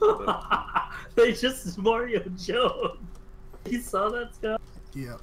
they just Mario Jones. He saw that, stuff. Yeah.